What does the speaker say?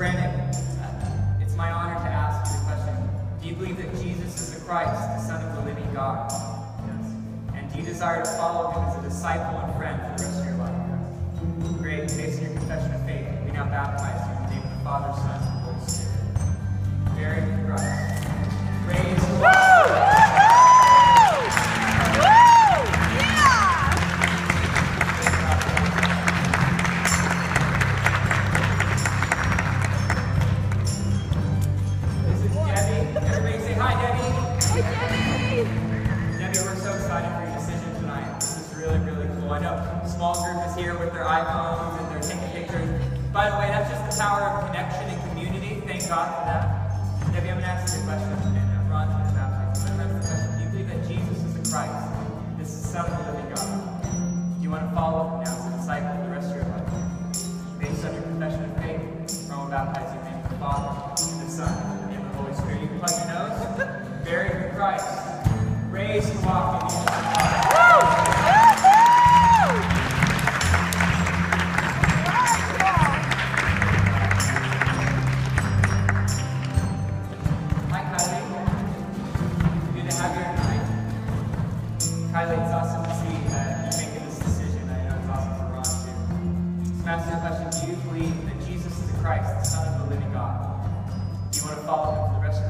Brandon, uh, it's my honor to ask you the question. Do you believe that Jesus is the Christ, the Son of the living God? Yes. And do you desire to follow him as a disciple and friend for the rest of your life? Great. Based on your confession of faith, we now baptize you in the name of the Father, Son, excited for your decision tonight. This is really, really cool. I know a small group is here with their iPhones and they're taking pictures. By the way, that's just the power of connection and community. Thank God for that. Debbie, I'm going to ask you a question, and baptize you. But I'm going to ask the question. Do you believe that Jesus is the Christ, this is the Son of the living God? Do you want to follow him now as a disciple for the rest of your life? Based on your confession of faith, Ron will baptize you in the the Father, the Son, and the the Holy Spirit. You can plug your nose. Buried in Christ. Raised to walk in It's awesome to see that you making this decision. I know it's awesome for Ron too. you a question: Do you believe that Jesus is the Christ, the Son of the Living God? Do you want to follow him for the rest of your life?